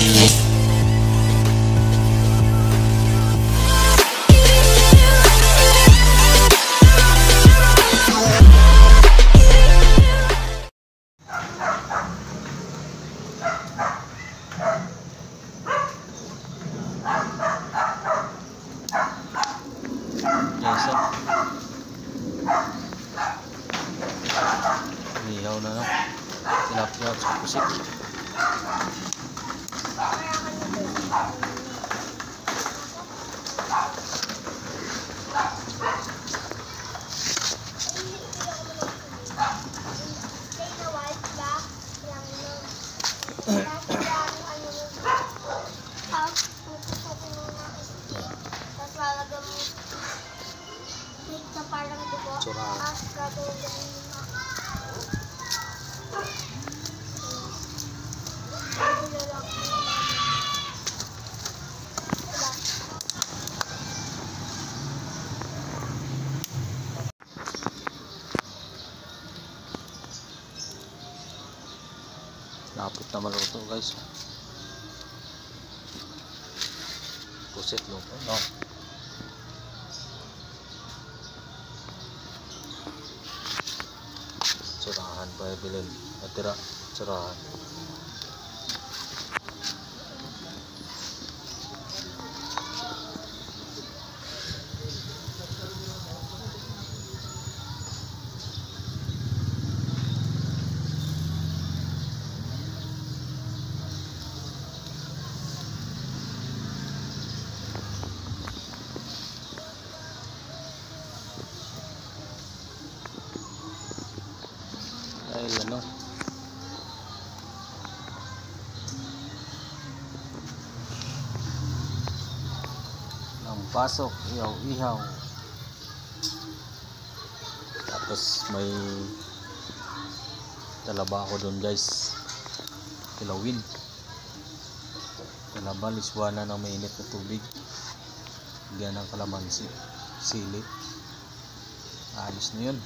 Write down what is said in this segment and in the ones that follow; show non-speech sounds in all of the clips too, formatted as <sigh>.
Guys, oh. Nihaw na no. Tilapia sa gagawin Lapit na maluto guys. Pusit luto. No. cerahan bae bilin atira cerahan Pasok, ihaw-ihaw. Tapos may talaba ako doon guys. Kilawin. Talaba, liswana ng mainit na tubig. Bigyan ng kalamansi. Sili. Ayos na yun.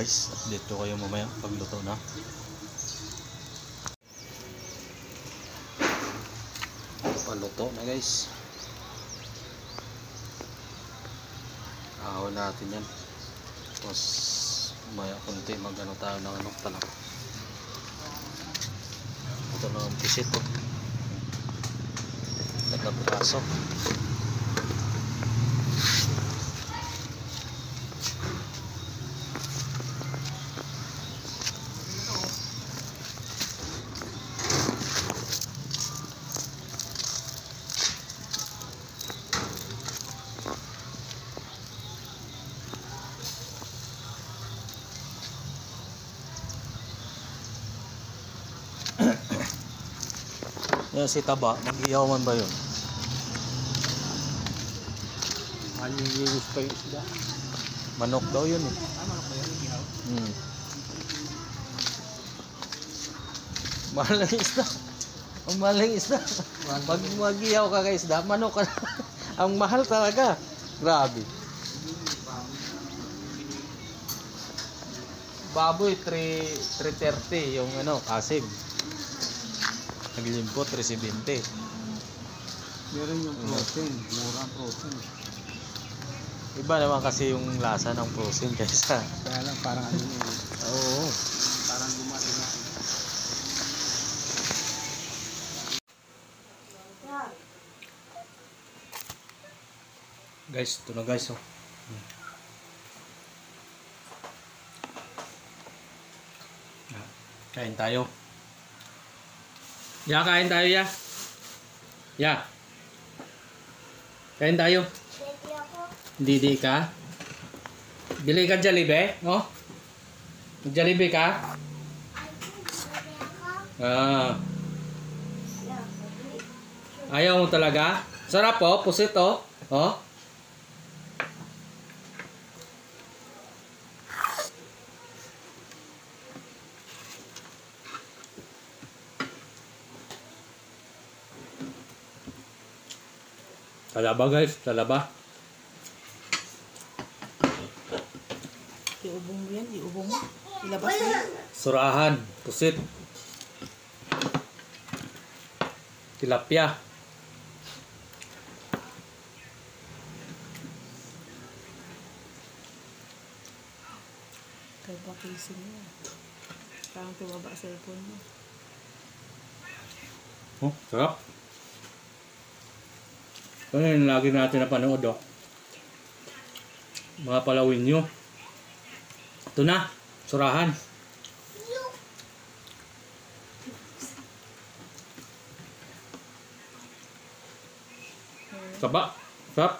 Guys. Update ko kayo mamaya pagluto na. Paluto na guys. Ahon natin yan. Tapos maya kunti mag ano tayo ng ano talak. Ito na ang pisit oh. nagkabraso yan si taba mag-iyaw man ba yun Malilinis pa yung isda. manok daw yun eh Tama na ba yun? Ihaw? Hmm. <laughs> Mahal isda. Ang mahal ng isda. Pag mag-ihaw ka kay isda, manok ka na. <laughs> Ang mahal talaga. Grabe. Baboy, 3, 330 yung ano, kasim. Naglimpo, 370. Meron yung protein. Mura ang protein. Iba naman kasi yung lasa ng frozen <laughs> kaysa. Kaya lang parang ano yun. Oo. Parang gumagana. Guys, ito na guys oh. Hmm. Ah, Kain tayo. Ya, kain tayo ya. Ya. Kain tayo. Didi ka. Bili ka Jollibee, no? Jollibee ka? Ah. Ayaw mo talaga? Sarap oh, pusit oh. Oh. Talaba guys, talaba. Iubong mo yan, iubong mo. Ilabas mo yan. Surahan, pusit. Tilapia. Kaya ba casing mo? Parang tumaba sa cellphone mo. Oh, sarap. Ito na yung lagi natin napanood, oh. Mga palawin nyo. Ito na, surahan. Saba, sarap.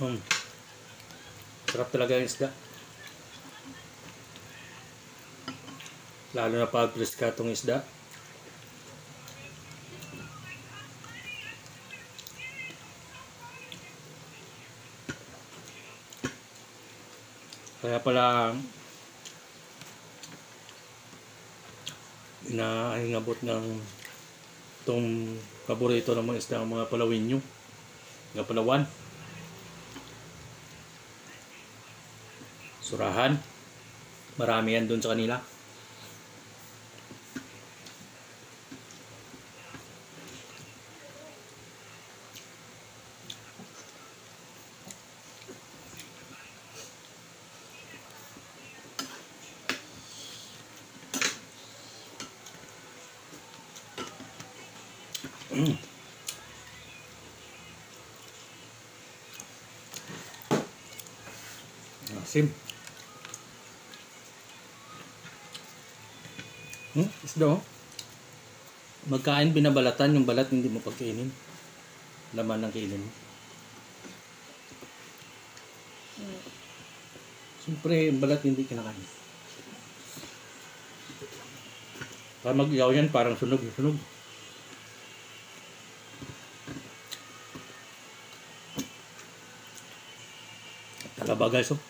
Hmm. Sarap talaga yung isda. Lalo na pag ka itong isda. Kaya pala inaingabot ng itong paborito ng mga isda ng mga palawinyo. Mga palawan. Surahan. Marami yan doon sa kanila. Asim. Hmm? Isda oh. Magkain binabalatan yung balat hindi mo pagkainin. Laman ng kainin mo. Siyempre, balat hindi kinakain. Para mag-iyaw yan, parang sunog. Talaba guys oh.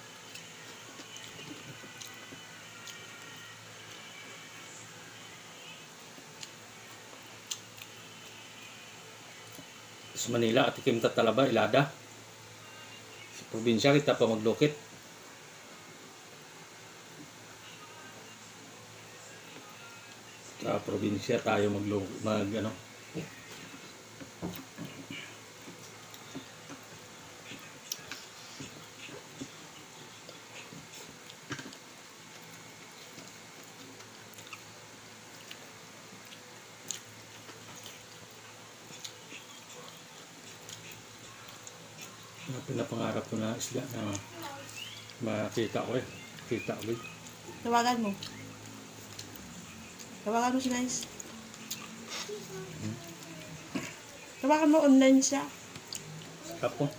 Sa Manila at ikim ta talaba ilada. Sa probinsya kita pa maglukit. Sa probinsya tayo maglo mag ano. Pinapangarap ko na isda na makita ko eh. Kita ulit. Tawagan mo. Tawagan mo si Nice. Tawagan mo online siya. Ko.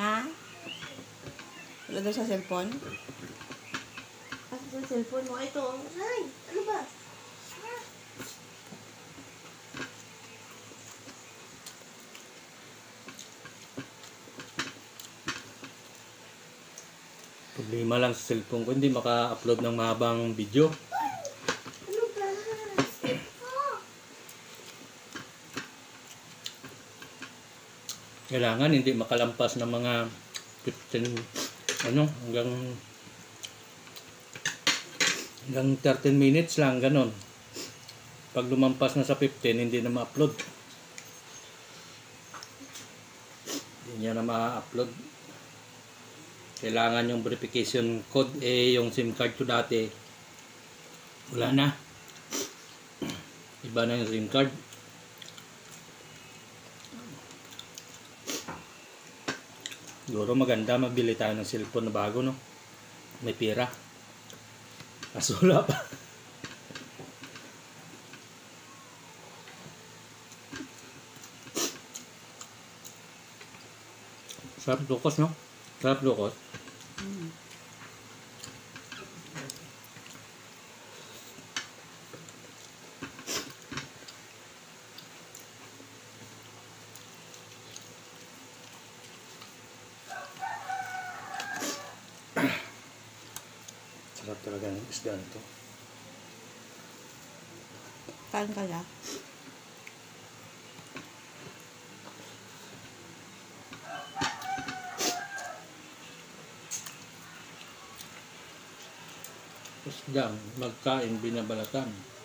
Ha? Wala daw sa cellphone? Asa sa cellphone mo? Ito. Ay, ano ba? Problema lang sa cellphone ko, hindi maka-upload ng mahabang video. Kailangan hindi makalampas ng mga 15 ano hanggang hanggang 13 minutes lang ganon. Pag lumampas na sa 15 hindi na ma-upload. Hindi niya na ma-upload. Kailangan yung verification code eh yung SIM card ko dati wala na. Iba na yung SIM card. Siguro maganda mabili tayo ng cellphone na bago, no? May pera. Kaso wala pa. Sarap lukos, no? Sarap lukos. Talaga ng isda nito. Kain ka na. Isda, magkain, binabalatan.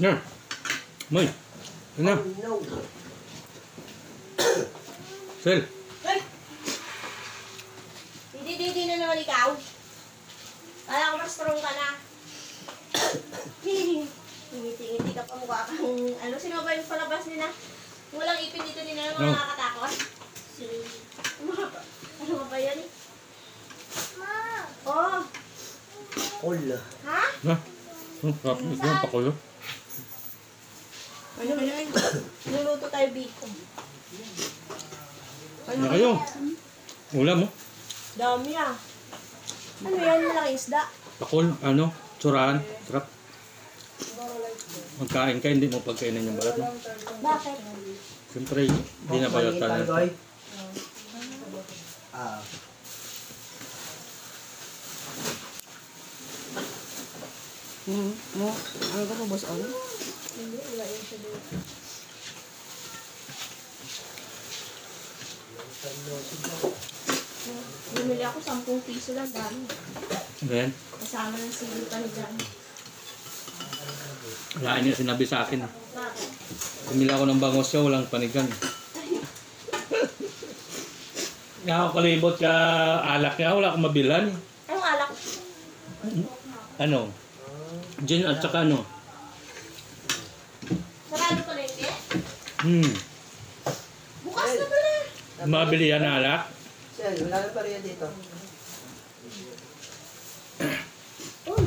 Yan. May. Yan na. Sel. Hindi, hindi, na naman ikaw. Kala ko mas strong ka na. <coughs> Ngiti-ngiti ka pa mukha kang... Ano, sino ba yung palabas nila? Walang ipin dito na mga No. nakakatakot. Ano ba? Ano ba yan? Ma! Oh, Cola. ha? Ha? Hmm, sarap nito yung pakulo. Ano ba yan? Nuluto tayo biko. Ano kayo? Ulam mo? Dami ah. Ano yan? Malaking isda. Pakul, ano? Tsurahan. Sarap. Magkain ka, hindi mo pagkainan yung balat mo. Bakit? Siyempre, binabalatan natin. Ah. Hmm, mo? Ano ka pa, boss? Ano? Bumili ako 10 piso lang, dami. Ayan. Kasama ng sili pa Jan. Wala niya sinabi sa akin. Bakit? Kumila ako ng bangos siya, walang panigan. Nga ako kalibot ka alak niya, wala akong mabilan. Anong alak? Ano? Gin at saka ano? Sarado pa rin, eh? Hmm. Bukas na pala. Mabili yan na alak? Sel, wala na pa rin dito. Uy.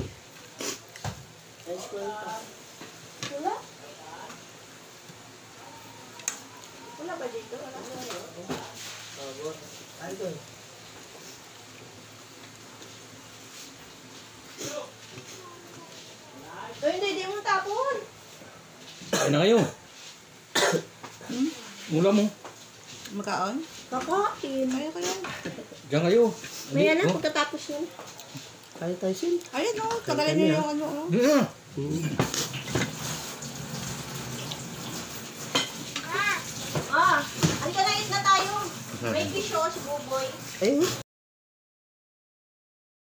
Ice cream pa. Wala? Wala ba dito? Wala. Ay, doon. Uy, hindi, di mo tapon. Kain na kayo. Ulam mo. Makaon? Kakain. Ayaw ko yan. Diyan kayo. May Hindi- anak, oh. pagkatapos yun. Kaya tayo, Sel. Ayun, no. Tagalin niyo yung ano, no. Hindi na. Ah, halika na, eat na tayo. May fish oh, si Buboy. Ayun.